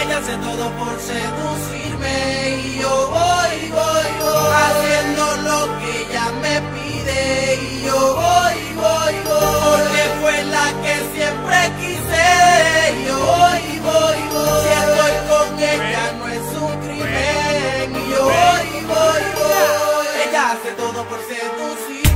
Ella hace todo por seducirme y yo voy, voy, voy. Haciendo lo que ella me pide y yo voy, voy, voy. Porque fue la que siempre quise y yo voy, voy, voy. Si estoy con ella no es un crimen y yo voy, voy, voy. Ella hace todo por seducirme.